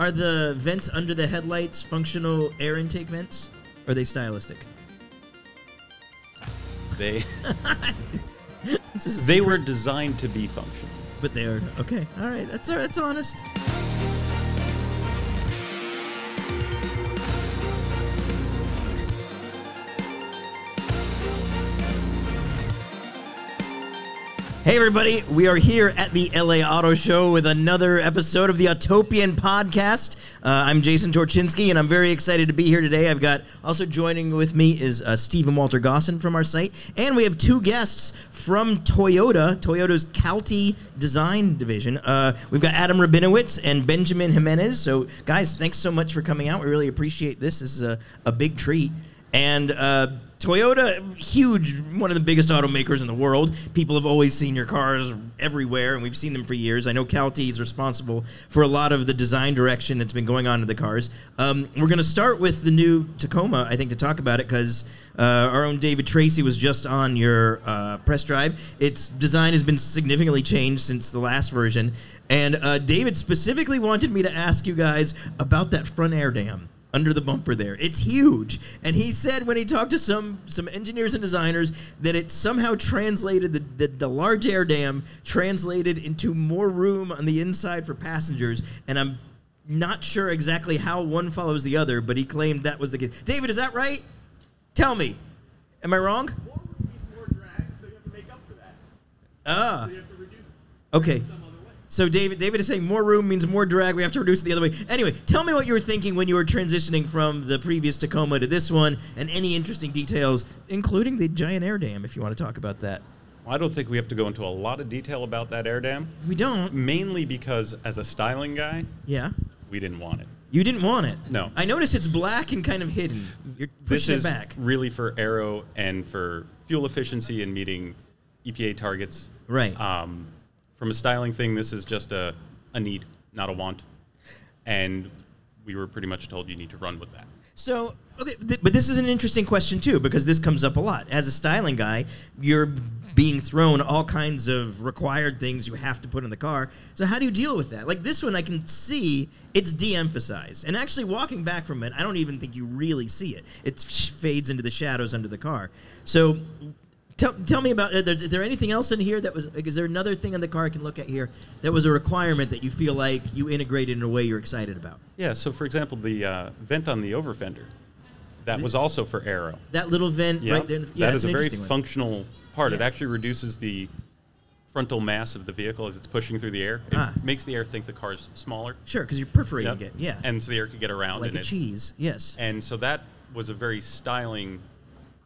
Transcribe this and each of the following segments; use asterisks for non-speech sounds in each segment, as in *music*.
Are the vents under the headlights functional air intake vents? Or are they stylistic? They *laughs* This is a they were designed to be functional. but they are okay. All right, that's that's honest. Hey everybody, we are here at the LA Auto Show with another episode of the Autopian podcast. Uh, I'm Jason Torchinsky, and I'm very excited to be here today. I've got also joining with me is uh, Stephen Walter Gossin from our site, and we have two guests from Toyota, Toyota's Calty Design Division. Uh, we've got Adam Rabinowitz and Benjamin Jimenez. So, guys, thanks so much for coming out. We really appreciate this. This is a, a big treat. And uh, Toyota, huge, one of the biggest automakers in the world. People have always seen your cars everywhere, and we've seen them for years. I know Calty is responsible for a lot of the design direction that's been going on in the cars. Um, we're going to start with the new Tacoma, I think, to talk about it because uh, our own David Tracy was just on your uh, press drive. Its design has been significantly changed since the last version, and uh, David specifically wanted me to ask you guys about that front air dam under the bumper there. It's huge. And he said when he talked to some some engineers and designers that it somehow translated the, the, the large air dam translated into more room on the inside for passengers. And I'm not sure exactly how one follows the other, but he claimed that was the case. David, is that right? Tell me. Am I wrong? More room means more drag, so you have to make up for that. Ah. So you have to reduce Okay. Some other way. So David, David is saying more room means more drag. We have to reduce it the other way. Anyway, tell me what you were thinking when you were transitioning from the previous Tacoma to this one, and any interesting details, including the giant air dam, if you want to talk about that. I don't think we have to go into a lot of detail about that air dam, We don't. mainly because as a styling guy, Yeah. we didn't want it. You didn't want it. No. I notice it's black and kind of hidden. You're This pushing is it back. really for aero and for fuel efficiency and meeting EPA targets. Right. Um, from a styling thing, this is just a, a need, not a want. And we were pretty much told you need to run with that. So, okay, th- but this is an interesting question too because this comes up a lot. As a styling guy, you're being thrown all kinds of required things you have to put in the car. So, how do you deal with that? Like this one, I can see it's de-emphasized, and actually walking back from it, I don't even think you really see it. It fades into the shadows under the car. So. Tell, tell me about. Is there anything else in here that was? Is there another thing on the car I can look at here that was a requirement that you feel like you integrated in a way you're excited about? Yeah, so for example, the uh, vent on the over fender, that was also for aero. That little vent Yeah, right there. In the, yeah, that's a very functional part. It actually reduces the frontal mass of the vehicle as it's pushing through the air. It Ah. makes the air think the car's smaller. Sure, because you're perforating Yep. it. Yeah. And so the air could get around like a it. cheese. Yes. And so that was a very styling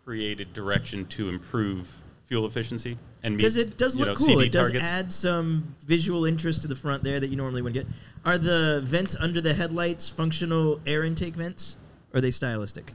created direction to improve fuel efficiency and Because it does look know, cool. CV It does targets. add some visual interest to the front there that you normally wouldn't get. Are the vents under the headlights functional air intake vents? Or are they stylistic?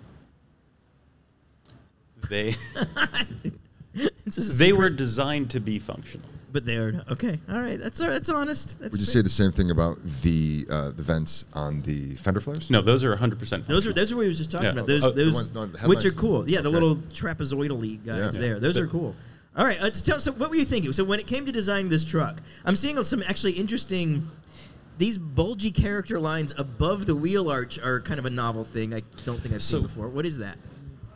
They *laughs* This is a they secret, were designed to be functional. But they are okay. All right, that's that's honest. That's Would you fair. say the same thing about the uh, the vents on the fender flares? No, those are 100% Those are those are what we were just talking Yeah. about. Those Oh, those ones on which are cool. Yeah, the Okay. little trapezoidally guys Yeah. there. Those The- are cool. All right, let's tell. So, what were you thinking? So, when it came to designing this truck, I'm seeing some actually interesting. These bulgy character lines above the wheel arch are kind of a novel thing. I don't think I've seen So- before. What is that?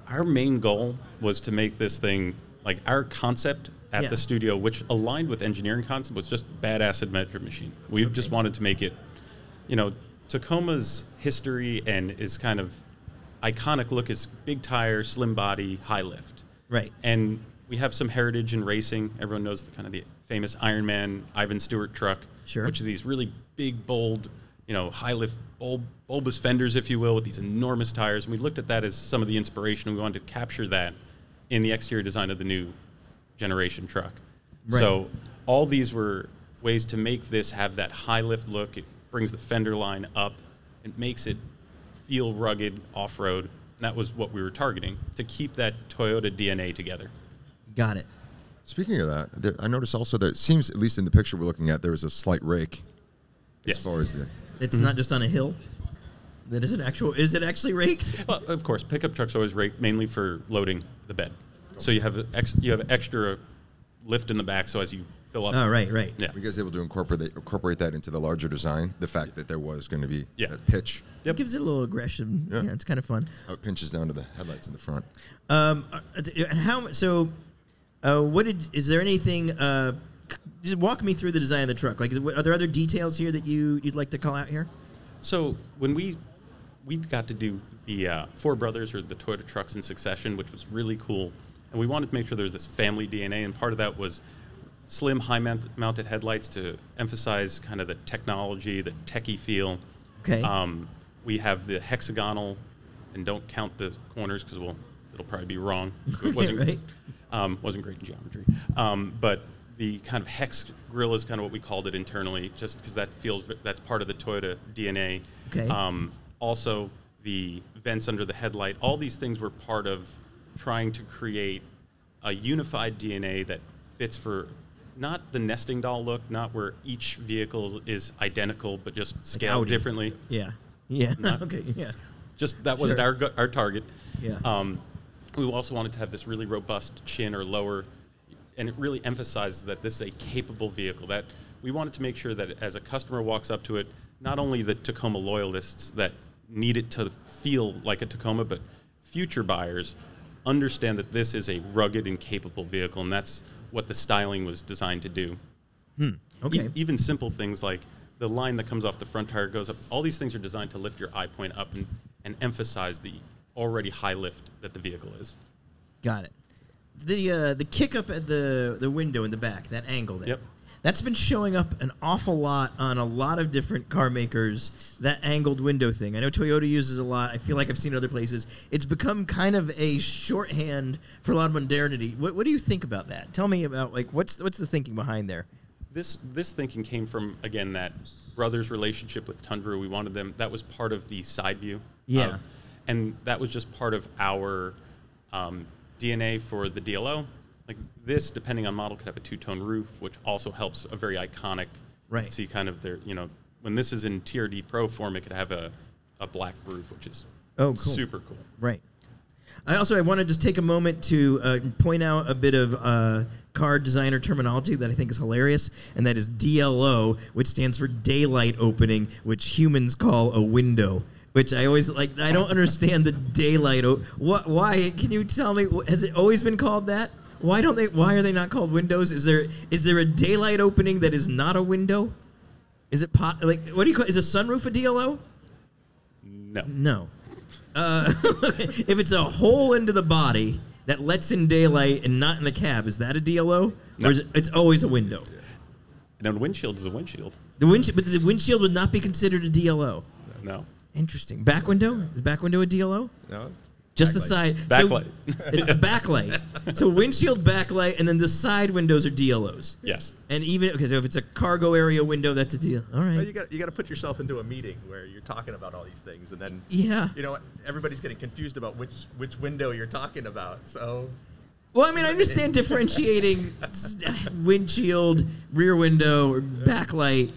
Our main goal was to make this thing like our concept at Yeah. the studio, which aligned with engineering concept, was just badass adventure machine. We just wanted to make it, you know, Tacoma's history and is kind of iconic look is big tire, slim body, high lift. Right. And we have some heritage in racing. Everyone knows the kind of the famous Iron Man Ivan Stewart truck, Sure. which are these really big, bold, you know, high lift, bulb, bulbous fenders, if you will, with these enormous tires. And we looked at that as some of the inspiration. We wanted to capture that in the exterior design of the new generation truck. Right. So all these were ways to make this have that high lift look. It brings the fender line up. It makes it feel rugged off road. That was what we were targeting to keep that Toyota DNA together. Got it. Speaking of that, there, I noticed also that it seems, at least in the picture we're looking at, there was a slight rake Yes. as far as the. It's not just on a hill. That is it actual. Is it actually raked? Well, of course, pickup trucks always rake mainly for loading the bed. So you have ex, you have extra lift in the back. So as you fill up. Oh, right, right. Yeah. Were you guys able to incorporate that, incorporate that into the larger design? The fact that there was going to be Yeah. that pitch, It gives it a little aggression. Yeah, Yeah. it's kind of fun. how it pinches down to the headlights in the front. Um, uh, and how so? Uh, what did is there anything? Uh, just walk me through the design of the truck. Like, is, are there other details here that you you'd like to call out here? So when we we got to do the uh, Four Brothers or the Toyota trucks in succession, which was really cool, and we wanted to make sure there was this family DNA, and part of that was slim, high mount- mounted headlights to emphasize kind of the technology, the techie feel. Okay. Um, we have the hexagonal, and don't count the corners because we'll it'll probably be wrong. *laughs* It wasn't Right. um, wasn't great in geometry, um, but the kind of hex grill is kind of what we called it internally, just because that feels that's part of the Toyota DNA. Okay. Um, also, the vents under the headlight. All these things were part of trying to create a unified DNA that fits for not the nesting doll look, not where each vehicle is identical, but just scaled Audi. differently. Yeah. Yeah. Not- *laughs* okay. Yeah. Just that was Sure. our our target. Yeah. Um, we also wanted to have this really robust chin or lower, and it really emphasizes that this is a capable vehicle. That we wanted to make sure that as a customer walks up to it, not only the Tacoma loyalists that need it to feel like a Tacoma, but future buyers understand that this is a rugged and capable vehicle, and that's what the styling was designed to do. Okay. E- even simple things like the line that comes off the front tire goes up. All these things are designed to lift your eye point up and, and emphasize the already high lift that the vehicle is. Got it. The uh, the kick up at the the window in the back, that angle there. Yep. That's been showing up an awful lot on a lot of different car makers. That angled window thing. I know Toyota uses a lot. I feel like I've seen other places. It's become kind of a shorthand for a lot of modernity. What, what do you think about that? Tell me about like what's what's the thinking behind there? This this thinking came from again that brothers' relationship with Tundra. We wanted them. That was part of the side view. Yeah. of- and that was just part of our um, DNA for the DLO. Like this, depending on model, could have a two-tone roof, which also helps a very iconic. Right. See, kind of their you know when this is in TRD Pro form, it could have a, a black roof, which is Oh, cool. super cool. Right. I also I want to just take a moment to uh, point out a bit of uh, car designer terminology that I think is hilarious, and that is DLO, which stands for daylight opening, which humans call a window. Which I always like. I don't understand the daylight. O- what? Why? Can you tell me? Has it always been called that? Why don't they? Why are they not called windows? Is there is there a daylight opening that is not a window? Is it pot like what do you call? Is a sunroof a DLO? No. No. Uh, *laughs* if it's a hole into the body that lets in daylight and not in the cab, is that a DLO? No. Or is it, it's always a window? And a windshield is a windshield. The windshield, but the windshield would not be considered a DLO. No. Interesting. Back window? Is back window a DLO? No. Just the side. Backlight. So *laughs* it's the backlight. So windshield backlight, and then the side windows are DLOs. Yes. And even okay, so if it's a cargo area window, that's a deal. All right. Well, you got you got to put yourself into a meeting where you're talking about all these things, and then yeah. you know everybody's getting confused about which which window you're talking about. So Well, I mean, I understand differentiating windshield, rear window, or backlight.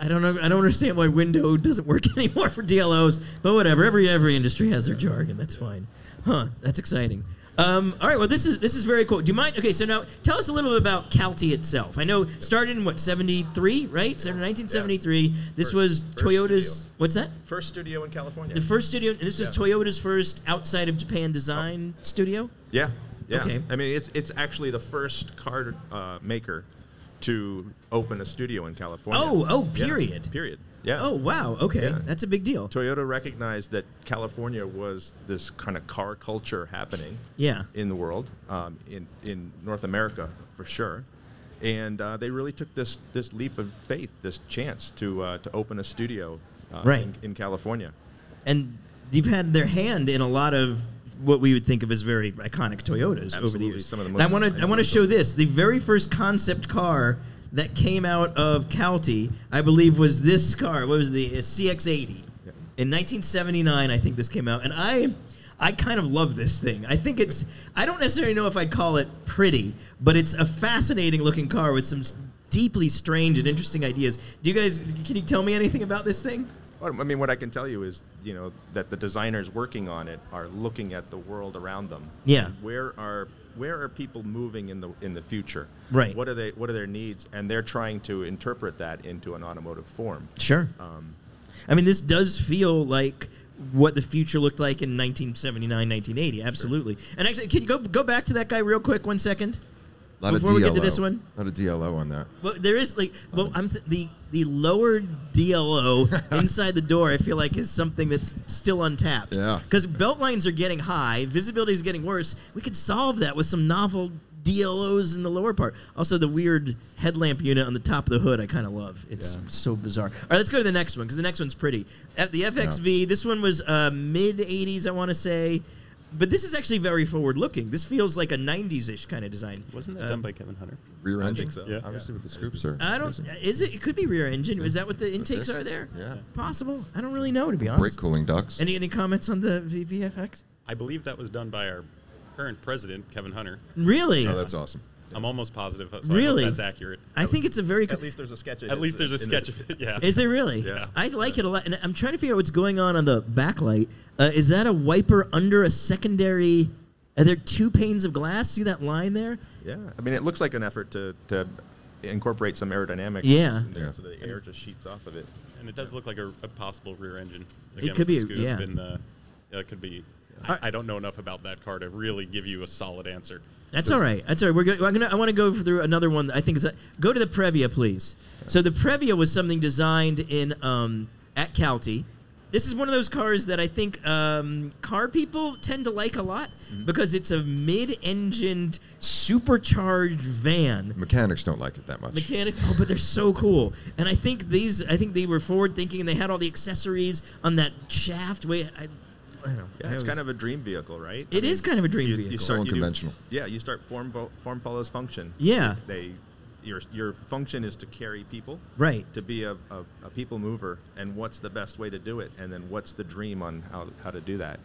I don't know. I don't understand why window doesn't work *laughs* anymore for DLOs, but whatever. Every every industry has their jargon. That's fine. Huh? That's exciting. Um, all right. Well, this is this is very cool. Do you mind? Okay. So now tell us a little bit about Calty itself. I know started in what seventy three, right? So 1973. This First- was Toyota's. What's that? first studio in California. The first studio. And this was Yeah. Toyota's first outside of Japan design studio. Yeah, yeah. Okay. I mean, it's it's actually the first car uh, maker to open a studio in California. Oh, oh, Yeah, period. period. Yeah. Oh wow. Okay, Yeah. that's a big deal. Toyota recognized that California was this kind of car culture happening Yeah. in the world, um, in in North America for sure, and uh, they really took this this leap of faith, this chance to uh, to open a studio uh, Right. in, in California. And you've had their hand in a lot of what we would think of as very iconic Toyotas over the Absolutely, years. some of the And I want to I want to show this. The very first concept car that came out of Calty, I believe, was this car. What was the uh, CX-80? Yeah. In 1979, I think this came out, and I. I kind of love this thing. I think it's. I don't necessarily know if I'd call it pretty, but it's a fascinating looking car with some deeply strange and interesting ideas. Do you guys? Can you tell me anything about this thing? Well, I mean, what I can tell you is, you know, that the designers working on it are looking at the world around them. Yeah. Where are where are people moving in the in the future? Right. What are they? What are their needs? And they're trying to interpret that into an automotive form. Sure. Um, I mean, this does feel like what the future looked like in 1979, 1980. Absolutely. And actually, can you go go back to that guy real quick, one second? A lot Before of we get to this one? A lot of DLO on that. Well, there is like, well, I'm th- the the lower DLO *laughs* inside the door. I feel like is something that's still untapped. Yeah. Because belt lines are getting high, visibility is getting worse. We could solve that with some novel DLOs in the lower part. Also, the weird headlamp unit on the top of the hood, I kind of love. It's Yeah. so bizarre. All right, let's go to the next one because the next one's pretty. At the FXV, this one was uh, mid '80s, I want to say. But this is actually very forward looking. This feels like a 90s ish kind of design. Wasn't that Uh, done by Kevin Hunter? Rear I engine. think so. Yeah. Obviously with the scoops are. I don't. crazy. Is it? It could be rear engine. Is that what the intakes are there? Yeah. Possible. I don't really know to be honest. Brake cooling ducts. Any any comments on the V- VFX? I believe that was done by our current president, Kevin Hunter. Really? Oh, that's awesome. I'm almost positive. So Really? I hope that's accurate. I think it's a very. at least there's a sketch. of At it least there's a sketch of it. Yeah. Is there really? Yeah. I like it a lot, and I'm trying to figure out what's going on on the backlight. Uh, is that a wiper under a secondary? Are there two panes of glass? See that line there? Yeah, I mean, it looks like an effort to, to incorporate some aerodynamic. Yeah. there Yeah. so the air just sheets off of it. And it does look like a, a possible rear engine. It could be scoop yeah. And the, yeah, it could be. I, I don't know enough about that car to really give you a solid answer. That's all right. That's all right. We're gonna, I'm gonna, I want to go through another one. That I think is a, go to the Previa, please. So the Previa was something designed in um, at Calty. This is one of those cars that I think um, car people tend to like a lot because it's a mid-engined, supercharged van. Mechanics don't like it that much. Mechanics, oh, but they're so cool. And I think these, I think they were forward thinking, and they had all the accessories on that shaft. Wait, I, I know. Yeah, it's kind of a dream vehicle, right? It is kind of a dream you, vehicle. You So start, you do- unconventional. yeah, you start form vo- form follows function. Yeah. They, your your function is to carry people, right. to be a, a, a people mover, and what's the best way to do it, and then what's the dream on how, how to do that,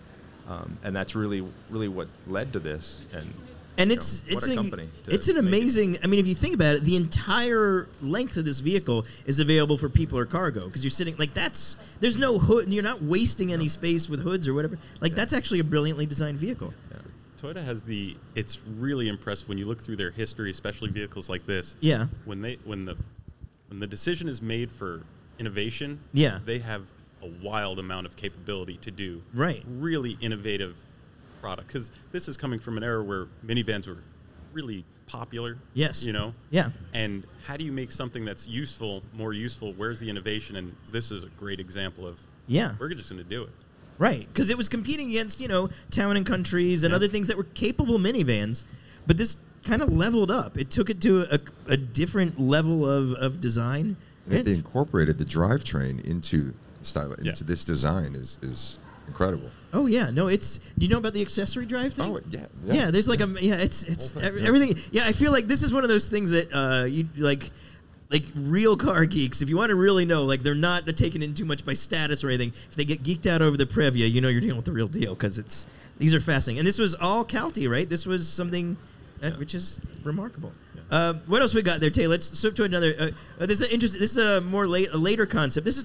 um, and that's really really what led to this. And and it's know, it's a an, company it's an make it. amazing. I mean, if you think about it, the entire length of this vehicle is available for people or cargo because you're sitting like that's there's no hood and you're not wasting any space with hoods or whatever. Like that's actually a brilliantly designed vehicle. Toyota has the. It's really impressive when you look through their history, especially vehicles like this. Yeah. When they when the when the decision is made for innovation. Yeah. They have a wild amount of capability to do. Right. Really innovative product because this is coming from an era where minivans were really popular. Yes. You know. Yeah. And how do you make something that's useful more useful? Where's the innovation? And this is a great example of. Yeah. We're just going to do it. Right, because it was competing against you know town and countries and Yeah. other things that were capable minivans, but this kind of leveled up. It took it to a, a different level of, of design. And that they incorporated the drivetrain into style Yeah. into this design is is incredible. oh yeah, no, it's. Do you know about the accessory drive thing? Oh yeah, Yeah. there's like a yeah, it's it's thing, yeah. everything. Yeah, I feel like this is one of those things that uh, you like, like real car geeks. If you want to really know, like they're not taken in too much by status or anything. If they get geeked out over the Previa, you know you're dealing with the real deal because it's these are fascinating. And this was all Calty, right? This was something that, which is remarkable. Uh, what else we got there, Tay? Let's switch to another. Uh, uh, this is an interesting. This is a more late, a later concept. This is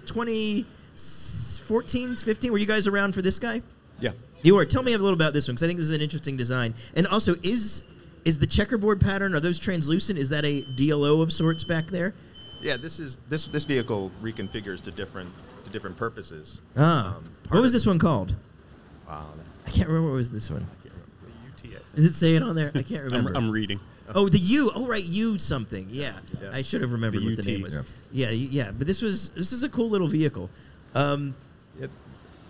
2014, 15. Were you guys around for this guy? yeah, You were. Tell me a little about this one because I think this is an interesting design. And also, is is the checkerboard pattern? Are those translucent? Is that a DLO of sorts back there? yeah. This is this this vehicle reconfigures to different to different purposes. Ah, Um, part what was this one called? Wow, I can't remember what was this one. The UT, Does it say it on there? I can't remember. I'm, I'm reading. oh, the U. Oh, right, U something. Yeah, Yeah. I should have remembered The what the name was. Yeah. Yeah, yeah, yeah. But this was this is a cool little vehicle. Um, Yeah,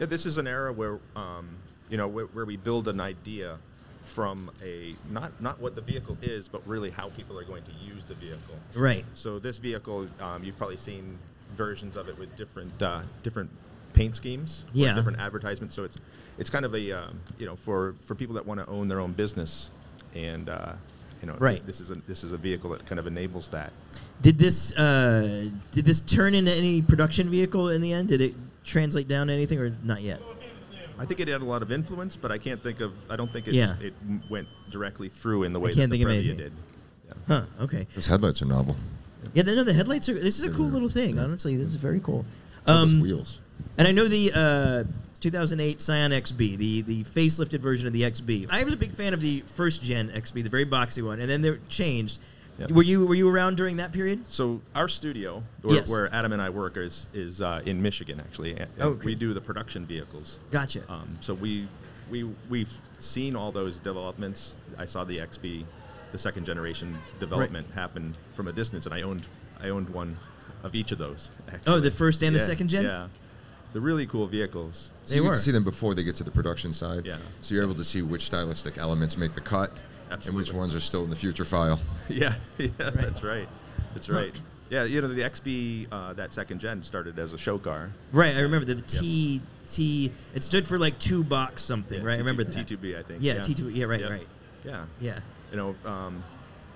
yeah, this is an era where, um, you know, where, where we build an idea from a not not what the vehicle is, but really how people are going to use the vehicle. right. So this vehicle, um, you've probably seen versions of it with different uh, different paint schemes, or Yeah. different advertisements. So it's it's kind of a um, you know for for people that want to own their own business, and uh, you know, Right. this is a this is a vehicle that kind of enables that. Did this uh, did this turn into any production vehicle in the end? Did it translate down to anything or not yet? I think it had a lot of influence, but I can't think of. I don't think it's, Yeah. it went directly through in the way can't that think the of Previa anything. did. Yeah. Huh. Okay. Those headlights are novel. Yeah, they know the headlights are. This is a cool Yeah. little thing. Yeah. Honestly, this is very cool. So those Um, wheels. and I know the uh, 2008 Scion XB, the the facelifted version of the XB. I was a big fan of the first gen XB, the very boxy one, and then they changed. Yep. Were you were you around during that period? So our studio, where, Yes. where Adam and I work, is is uh, in Michigan actually. and- and Okay. We do the production vehicles. Gotcha. Um, so we we we've seen all those developments. I saw the XB, the second generation development happen from a distance, and I owned I owned one of each of those. Oh, the first and the second gen? Yeah, the really cool vehicles. So They you get to see them before they get to the production side. Yeah. So you're able to see which stylistic elements make the cut and which ones are still in the future file. *laughs* Yeah, *laughs* yeah, that's right. That's right. Yeah, you know the XB, uh, that second gen started as a show car. Right, I remember the T T. It stood for like two box something, Yeah, right? I T2 remember that. T2B, I think. Yeah, T2. Yeah, right, Yep. right. Yeah. Yeah. You know, um,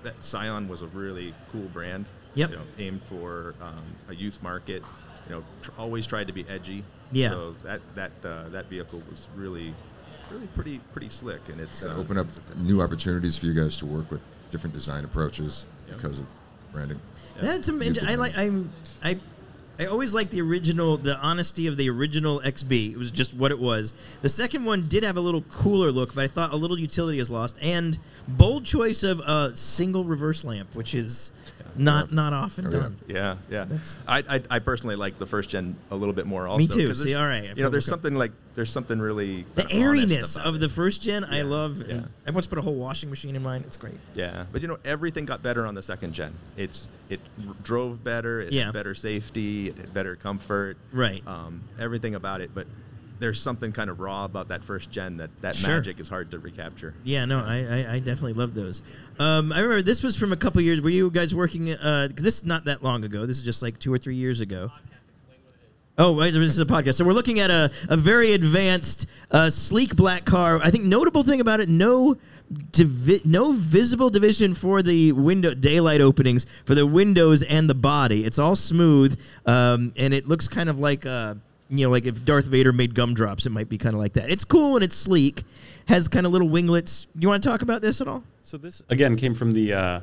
that Scion was a really cool brand. Yep. You know, aimed for um, a youth market. You know, tr- always tried to be edgy. Yeah. So that that uh, that vehicle was really, really pretty pretty slick, and it's That uh, open up new opportunities for you guys to work with different design approaches Yeah. because of branding. That's some. Beautiful I like. I'm. I. I always like the original, the honesty of the original XB. It was just what it was. The second one did have a little cooler look, but I thought a little utility is lost. And bold choice of a single reverse lamp, which is not not often Oh, yeah. done. Yeah, yeah. That's- I, I I personally like the first gen a little bit more. Also, Me too. 'cause See, there's- all right, I You know, there's more com- something like there's something really The airiness of it. the first gen, I love. yeah. Once put a whole washing machine in mine. It's great. Yeah, but you know everything got better on the second gen. It's it drove better. It Yeah. had better safety. It had better comfort. Right. Um, everything about it, but there's something kind of raw about that first gen that that Sure. magic is hard to recapture. Yeah, no, I, I, I definitely love those. Um, I remember this was from a couple years. Were you guys working? Uh, 'cause this is not that long ago. This is just like two or three years ago. Oh, right, this is a podcast. So we're looking at a, a very advanced, uh, sleek black car. I think notable thing about it: no, divi- no visible division for the window daylight openings for the windows and the body. It's all smooth, um, and it looks kind of like uh, you know, like if Darth Vader made gumdrops, it might be kind of like that. It's cool and it's sleek. Has kind of little winglets. You want to talk about this at all? So this again came from the uh,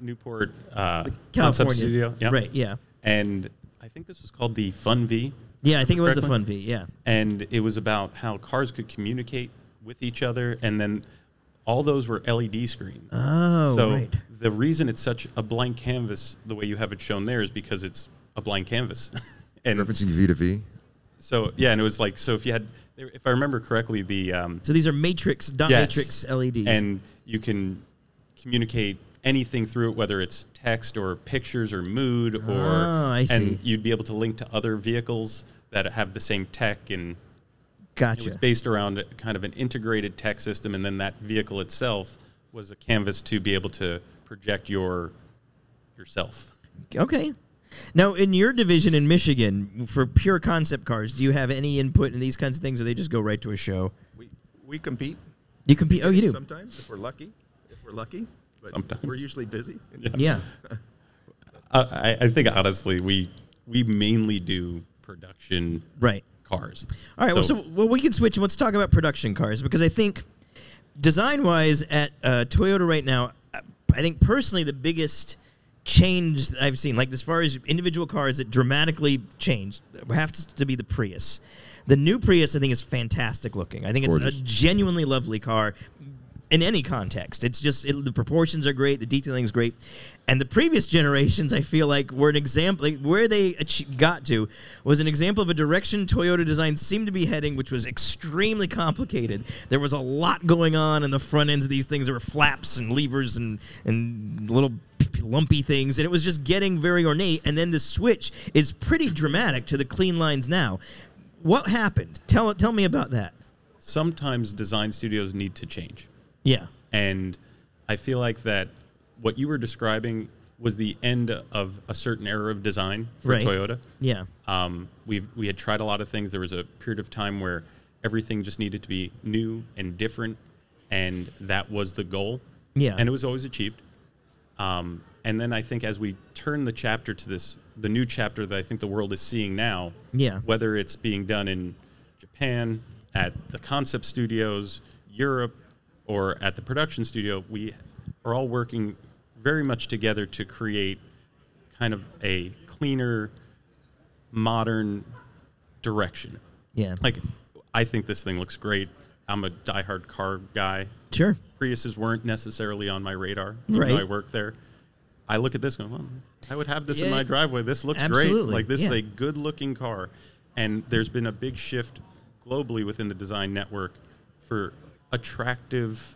Newport uh, concept studio. Yeah. Right. Yeah. And I think this was called the Fun V. Yeah. I think it was the Correctly? Fun V. Yeah. and it was about how cars could communicate with each other, and then all those were LED screens. Oh, so right. the reason it's such a blank canvas, the way you have it shown there, is because it's a blank canvas. *laughs* and Referencing V to V. so yeah, and it was like so if you had, if I remember correctly, the um, So these are matrix dot Yes. matrix LEDs. and you can communicate anything through it, whether it's text or pictures or mood, or Oh, I see. and you'd be able to link to other vehicles that have the same tech and gotcha. It was based around kind of an integrated tech system, and then that vehicle itself was a canvas to be able to project your yourself. Okay. Now, in your division in Michigan, for pure concept cars, do you have any input in these kinds of things, or they just go right to a show? We we compete You compete. Oh, you do. sometimes if we're lucky. If we're lucky, but Sometimes. we're usually busy. Yeah. *laughs* I, I think honestly, we we mainly do production Right. cars. All right. well, so well, we can switch and let's talk about production cars because I think design-wise at uh, Toyota right now, I think personally the biggest change that I've seen, like as far as individual cars that dramatically changed, have to be the Prius. The new Prius, I think, is fantastic looking. I think it's Gorgeous. a genuinely lovely car in any context. It's just it, the proportions are great, the detailing is great, and the previous generations I feel like were an example. Like where they got to was an example of a direction Toyota design seemed to be heading, which was extremely complicated. There was a lot going on in the front ends of these things. There were flaps and levers and and little lumpy things, and it was just getting very ornate. And then the switch is pretty dramatic to the clean lines now. What happened? Tell tell me about that. sometimes design studios need to change. Yeah. And I feel like that what you were describing was the end of a certain era of design for Right. Toyota. Yeah. Um, we we had tried a lot of things. There was a period of time where everything just needed to be new and different, and that was the goal. Yeah. and it was always achieved. Um, and then I think as we turn the chapter to this, the new chapter that I think the world is seeing now, Yeah. whether it's being done in Japan at the concept studios, Europe, or at the production studio, we are all working very much together to create kind of a cleaner, modern direction. Yeah. Like, I think this thing looks great. I'm a diehard car guy. Sure. Priuses weren't necessarily on my radar. Even Right. though I work there. I look at this going, well, I would have this in my driveway. This looks absolutely, great. Like this yeah. is a good looking car. And there's been a big shift globally within the design network for attractive,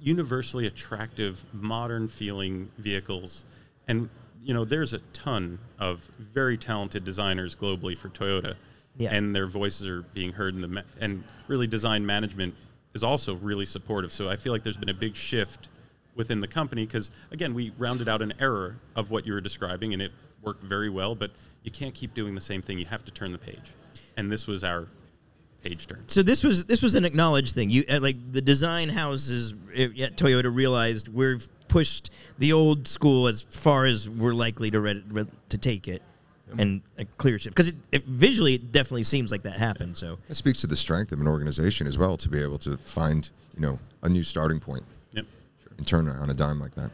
universally attractive, modern feeling vehicles. And you know, there's a ton of very talented designers globally for Toyota. Yeah. And their voices are being heard in the ma- and really design management is also really supportive. So I feel like there's been a big shift within the company because again we rounded out an error of what you were describing and it worked very well but you can't keep doing the same thing you have to turn the page and this was our page turn So this was this was an acknowledged thing. You uh, like the design houses uh, at Toyota realized we've pushed the old school as far as we're likely to re- re- to take it, and a clear shift because it, it visually it definitely seems like that happened. So That speaks to the strength of an organization as well to be able to find, you know, a new starting point yep and turn on a dime like that.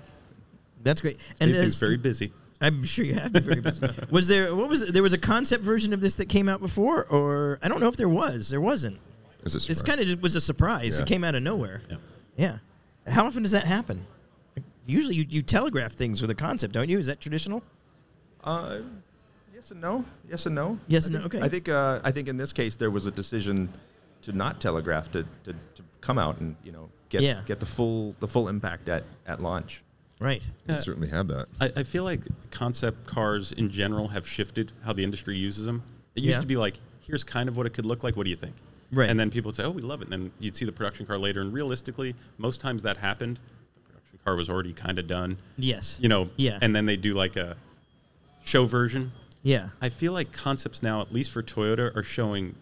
that's great. And it's very busy I'm sure you have been very busy. was there what was it? there was a concept version of this that came out before, or I don't know if there was. There wasn't. It's, a It's kind of just was a surprise. Yeah. It came out of nowhere. yeah Yeah. How often does that happen? Usually you, you telegraph things with a concept, don't you? Is that traditional? Uh, yes and no. Yes and no. Yes I and no, think- okay. I think uh, I think in this case there was a decision to not telegraph to, to, to come out and you know get Yeah. get the full the full impact at, at launch. Right. We uh, certainly had that. I, I feel like concept cars in general have shifted how the industry uses them it used Yeah. to be like here's kind of what it could look like what do you think Right. and then people would say oh we love it and then you'd see the production car later and realistically most times that happened the production car was already kind of done Yes. you know Yeah. and then they do like a show version yeah. I feel like concepts now, at least for Toyota, are showing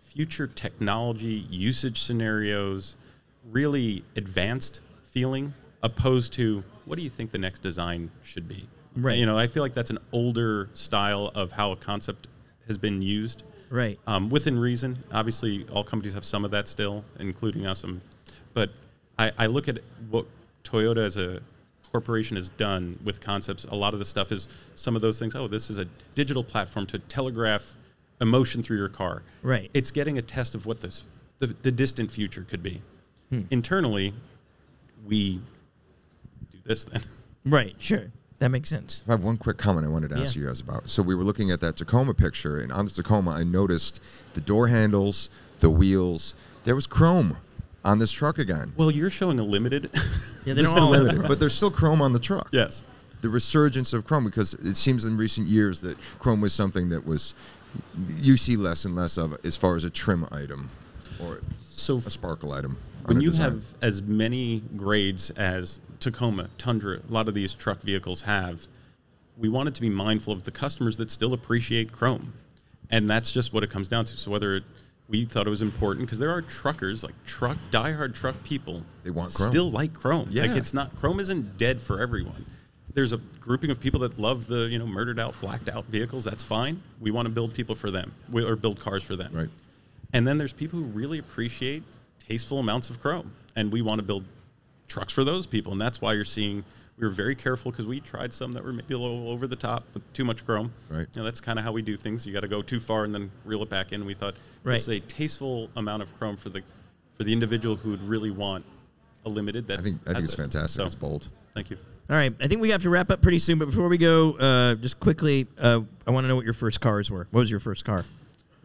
future technology, usage scenarios, really advanced feeling, opposed to what do you think the next design should be? Right. You know, I feel like that's an older style of how a concept has been used. Right. Um, within reason, obviously, all companies have some of that still, including us. Um, but I, I look at what Toyota as a corporation has done with concepts. A lot of the stuff is some of those things. Oh, this is a digital platform to telegraph emotion through your car. Right. It's getting a test of what this the, the distant future could be. Hmm. Internally, we this then. Right. Sure. That makes sense. I have one quick comment I wanted to ask Yeah. you guys about. So we were looking at that Tacoma picture, and on the Tacoma, I noticed the door handles, the wheels. There was chrome on this truck again. Well, you're showing a limited. *laughs* Yeah, they They're still all limited, but there's still chrome on the truck. yes. The resurgence of chrome, because it seems in recent years that chrome was something that was you see less and less of as far as a trim item or So a sparkle item. When you design. have as many grades as Tacoma, Tundra, a lot of these truck vehicles have, we wanted to be mindful of the customers that still appreciate chrome. And that's just what it comes down to. So whether it, we thought it was important because there are truckers, like truck diehard truck people, They want chrome. still like chrome. Like Yeah. it's not chrome isn't dead for everyone. There's a grouping of people that love the you know murdered out, blacked out vehicles. That's fine. We want to build people for them, we, or build cars for them. Right. And then there's people who really appreciate tasteful amounts of chrome, and we want to build trucks for those people. And that's why you're seeing we were very careful because we tried some that were maybe a little over the top with too much chrome. Right. You know, that's kind of how we do things. You got to go too far and then reel it back in. We thought Right. this is a tasteful amount of chrome for the for the individual who would really want a limited. That I think I think it's it. fantastic. So, It's bold. Thank you. All right. I think we have to wrap up pretty soon. But before we go, uh, just quickly, uh, I want to know what your first cars were. What was your first car?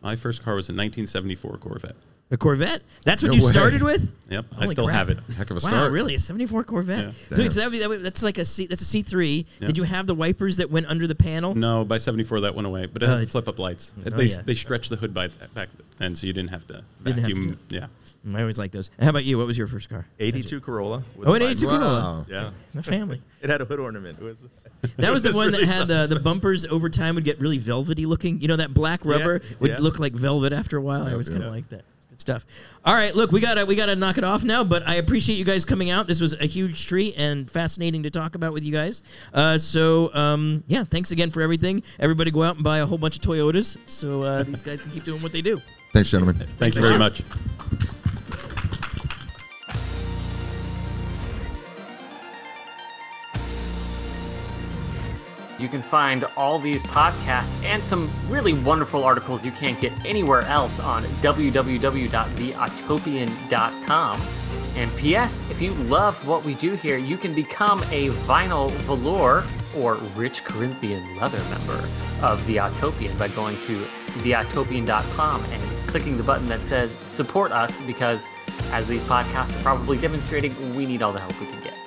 My first car was a 1974 Corvette. A Corvette. That's what No you way. started with. *laughs* Yep, I Holy still crap. have it. Heck of a Wow, start. really? A '74 Corvette? Yeah. Wait, so that would be, that would, that's like a C, that's a C3. Yeah. Did you have the wipers that went under the panel? No, by 74 that went away, but it Oh, has it- the flip-up lights. Oh, least yeah. they stretched the hood by back then, so you didn't have to Didn't have vacuum. Yeah. Mm, I always like those. How about you? What was your first car? 82 Corolla. with Oh, an five- 82 Corolla. Wow. Yeah. The family. *laughs* It had a hood ornament. It was. *laughs* That was the it one really that had uh, the bumpers over time would get really velvety looking. You know that black rubber would yeah. look like velvet after a while. I always kind of yep. like that. It's good stuff. All right, look, we gotta we gotta knock it off now. But I appreciate you guys coming out. This was a huge treat and fascinating to talk about with you guys. Uh, so um, yeah, thanks again for everything. Everybody go out and buy a whole bunch of Toyotas so uh, these guys can keep doing what they do. Thanks, gentlemen. Thanks very much. You can find all these podcasts and some really wonderful articles you can't get anywhere else on www.theautopian.com. And P.S., if you love what we do here, you can become a vinyl velour or rich Corinthian leather member of The Autopian by going to theautopian.com and clicking the button that says support us because, as these podcasts are probably demonstrating, we need all the help we can get.